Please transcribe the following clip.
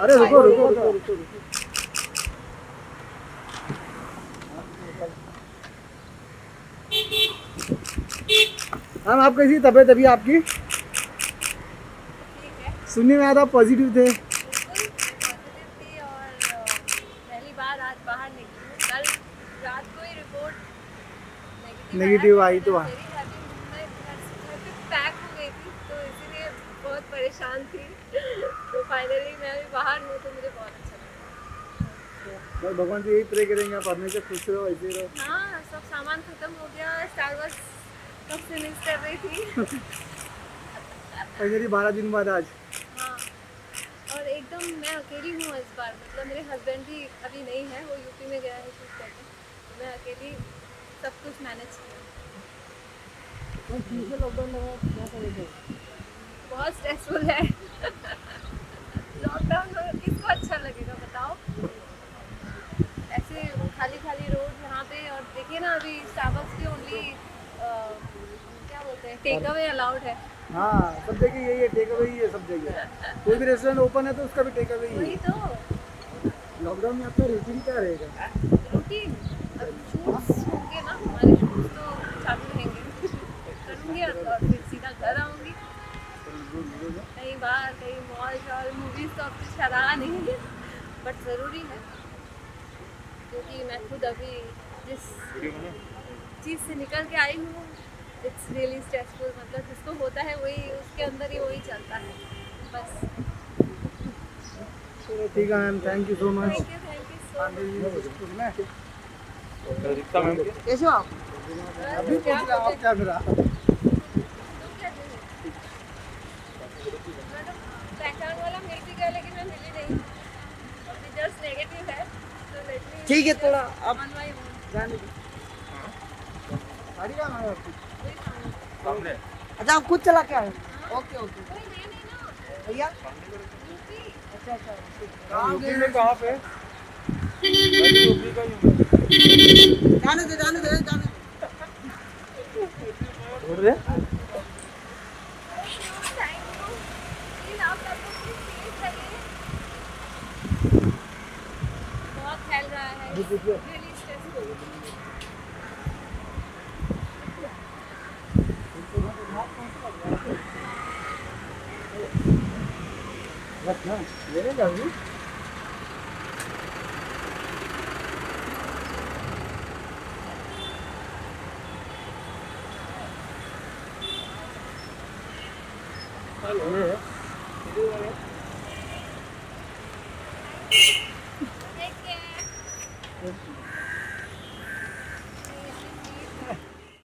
अरे रुको रुको रुको रुको। रुको मैम आप कैसी तबीयत अभी आपकी? है सुनने में आया पॉजिटिव थे। बिल्कुल आई तो और अ, पहली बार आज बाहर निकली हूँ कल रात को ही रिपोर्ट Negative आई तो आ- मेरी हैप्पी मैं घर से घर पे पैक हो गई थी तो इसीलिए बहुत परेशान थी। तो फाइनली मैं अभी बाहर हूँ तो मुझे बहुत अच्छा लगा। भगवान से यही प्रे करेंगे आप हमेशा खुश रहो ऐसे रहो। हाँ सब सामान खत्म हो गया स्टार वॉर्स कब से मिस कर रही थी। फाइनली बारह दिन बाद आज। हाँ और एकदम मैं अकेली हूँ इस बार मतलब मेरे हस्बैंड भी अभी नहीं है वो यूपी में गया है शूट करके तो मैं अकेली सब कुछ मैनेज किया। बहुत स्ट्रेसफुल है। लॉकडाउन किसको अच्छा लगेगा बताओ? ऐसे खाली खाली रोड यहाँ पे और देखिए ना अभी स्टारबक्स की ओनली क्या बोलते हैं टेक अवे अलाउड है। हाँ सब जगह यही है टेक अवे ही है सब जगह। कोई भी रेस्टोरेंट ओपन है तो उसका भी टेक अवे ही। है तो। लॉकडाउन में आपका रूटीन क्या रहेगा? रूटीन अब शूट्स होंगे ना हमारे शूट्स तो चालू रहेंगे करूँगी और और फिर सीधा घर आऊँगी कहीं बाहर कहीं मॉल शॉल मूवीज़ तो अब कुछ रहा नहीं है बट ज़रूरी है क्योंकि मैं खुद अभी जिस चीज़ से निकल के आई हूँ इट्स रियली स्ट्रेसफुल मतलब जिसको होता है वही उसके अंदर ही वही चलता है बस। ठीक है ma'am thank you so much thank you thank you so much कैसे हो आप? अभी पूछ रहे आप क्या फिर आप पहचान वाला मिल भी गया लेकिन मैं मिली नहीं और रिज़ल्ट नेगेटिव है तो लेट मी ठीक है थोड़ा ओन जाने दो। है अच्छा आप खुद चला के आए ओके ओके। नहीं नहीं ना। भैया? अच्छा अच्छा कहाँ पे? जाने दे जाने दे जाने दे बोल रहे थैंक यू प्लीज़ आप सबको प्लीज़ प्लीज़ करिए बहुत फैल रहा है रियली स्ट्रेसफुल रखना मेरे घर में टेक केयर